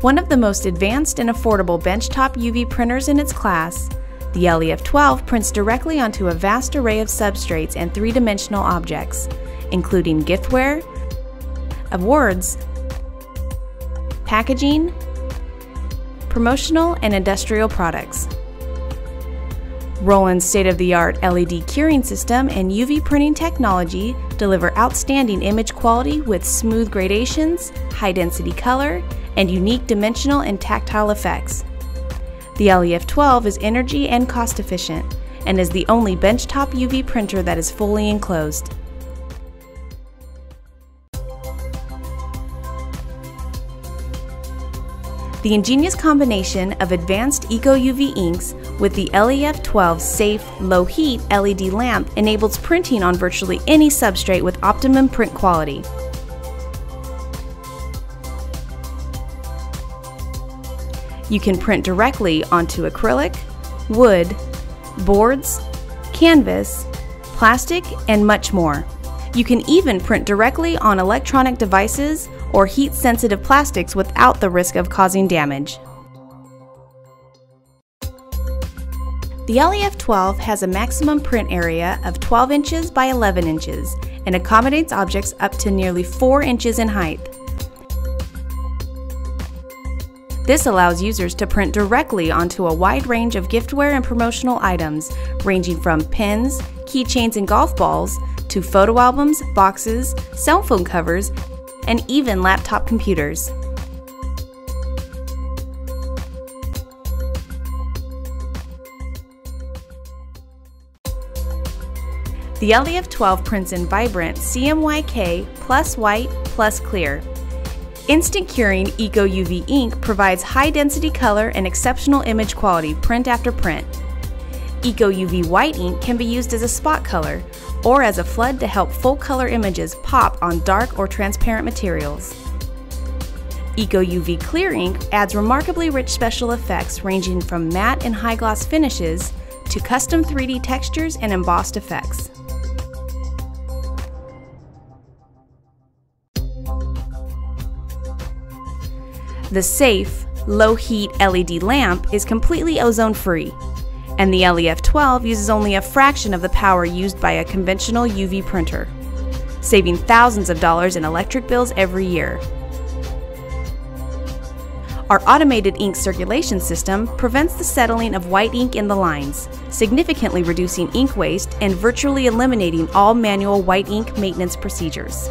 One of the most advanced and affordable benchtop UV printers in its class, the LEF 12 prints directly onto a vast array of substrates and three dimensional objects, including giftware, awards, packaging, promotional, and industrial products. Roland's state of the art LED curing system and UV printing technology deliver outstanding image quality with smooth gradations, high density color, and unique dimensional and tactile effects. The LEF 12 is energy and cost efficient and is the only benchtop UV printer that is fully enclosed. The ingenious combination of advanced Eco UV inks with the LEF 12 safe, low heat LED lamp enables printing on virtually any substrate with optimum print quality. You can print directly onto acrylic, wood, boards, canvas, plastic, and much more. You can even print directly on electronic devices or heat sensitive plastics without the risk of causing damage. The LEF 12 has a maximum print area of 12 inches by 11 inches and accommodates objects up to nearly 4 inches in height. This allows users to print directly onto a wide range of giftware and promotional items, ranging from pins, keychains, and golf balls to photo albums, boxes, cell phone covers, and even laptop computers. The LEF 12 prints in vibrant CMYK plus white plus clear. Instant Curing Eco UV ink provides high density color and exceptional image quality print after print. Eco UV white ink can be used as a spot color or as a flood to help full color images pop on dark or transparent materials. Eco UV Clear ink adds remarkably rich special effects ranging from matte and high gloss finishes to custom 3D textures and embossed effects. The safe, low heat LED lamp is completely ozone free, and the LEF 12 uses only a fraction of the power used by a conventional UV printer, saving thousands of dollars in electric bills every year. Our automated ink circulation system prevents the settling of white ink in the lines, significantly reducing ink waste and virtually eliminating all manual white ink maintenance procedures.